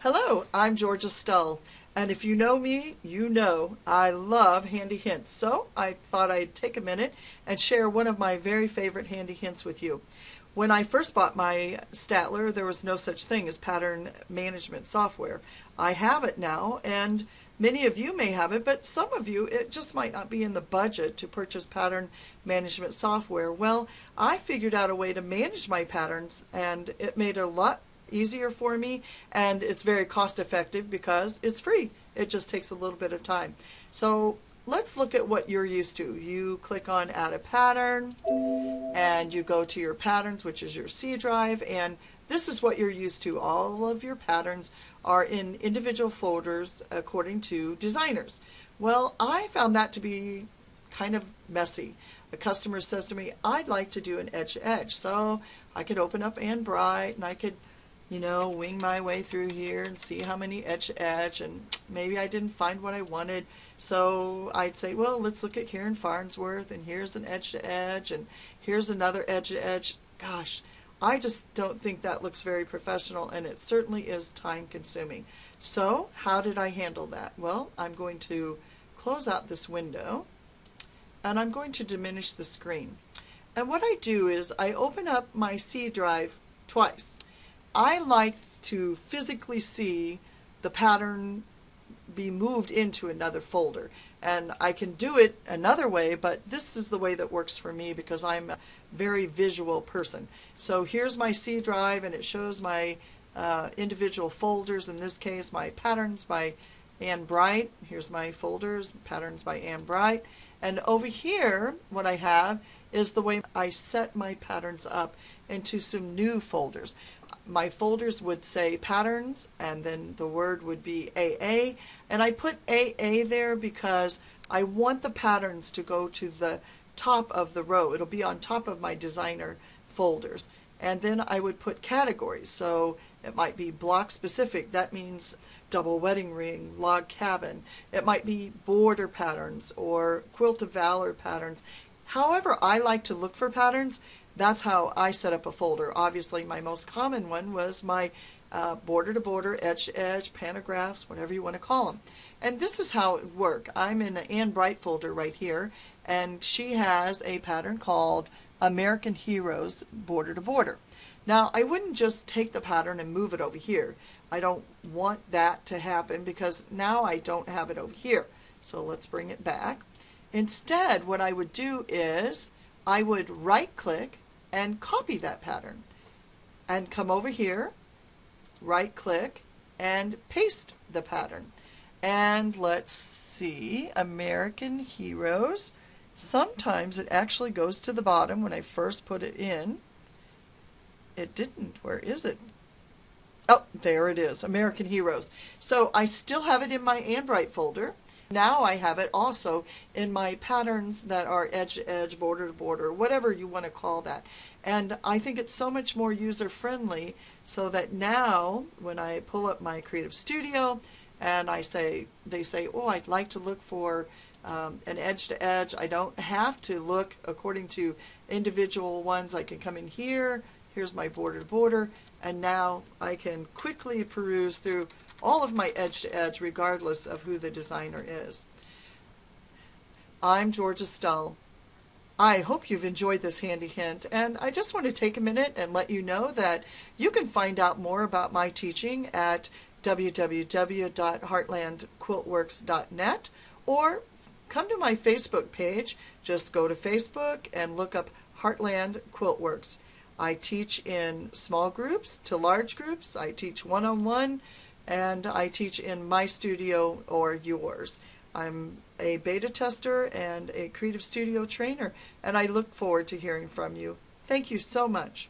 Hello, I'm Georgia Stull, and if you know me, you know I love handy hints. So I thought I'd take a minute and share one of my very favorite handy hints with you. When I first bought my Statler, there was no such thing as pattern management software. I have it now, and many of you may have it, but some of you, it just might not be in the budget to purchase pattern management software. Well, I figured out a way to manage my patterns, and it made a lot easier for me and it's very cost effective because it's free. It just takes a little bit of time. So let's look at what you're used to. You click on add a pattern and you go to your patterns which is your C drive and this is what you're used to. All of your patterns are in individual folders according to designers. Well, I found that to be kind of messy. A customer says to me, I'd like to do an edge to edge. So I could open up Anne Bright and I could you know, wing my way through here and see how many edge to edge, and maybe I didn't find what I wanted. So I'd say, well, let's look at Karen Farnsworth, and here's an edge to edge, and here's another edge to edge. Gosh, I just don't think that looks very professional, and it certainly is time consuming. So, how did I handle that? Well, I'm going to close out this window, and I'm going to diminish the screen. And what I do is I open up my C drive twice. I like to physically see the pattern be moved into another folder. And I can do it another way, but this is the way that works for me because I'm a very visual person. So here's my C drive and it shows my uh, individual folders, in this case my patterns by Anne Bright. Here's my folders, patterns by Anne Bright. And over here, what I have is the way I set my patterns up into some new folders my folders would say patterns and then the word would be AA and I put AA there because I want the patterns to go to the top of the row. It'll be on top of my designer folders. And then I would put categories. So it might be block specific. That means double wedding ring, log cabin. It might be border patterns or quilt of valor patterns. However I like to look for patterns, that's how I set up a folder. Obviously, my most common one was my uh, border to border, edge to edge, pantographs, whatever you want to call them. And this is how it would work. I'm in an Anne Bright folder right here, and she has a pattern called American Heroes Border to Border. Now, I wouldn't just take the pattern and move it over here. I don't want that to happen because now I don't have it over here. So let's bring it back. Instead, what I would do is I would right click and copy that pattern and come over here, right click and paste the pattern. And let's see, American Heroes. Sometimes it actually goes to the bottom when I first put it in. It didn't. Where is it? Oh, there it is, American Heroes. So I still have it in my Bright folder. Now I have it also in my patterns that are edge to edge, border to border, whatever you want to call that. And I think it's so much more user friendly so that now when I pull up my Creative Studio and I say, they say, oh, I'd like to look for um, an edge to edge. I don't have to look according to individual ones. I can come in here, here's my border to border, and now I can quickly peruse through all of my edge to edge regardless of who the designer is. I'm Georgia Stull. I hope you've enjoyed this handy hint and I just want to take a minute and let you know that you can find out more about my teaching at www.heartlandquiltworks.net or come to my Facebook page. Just go to Facebook and look up Heartland Quiltworks. I teach in small groups to large groups. I teach one-on-one and I teach in my studio or yours. I'm a beta tester and a creative studio trainer, and I look forward to hearing from you. Thank you so much.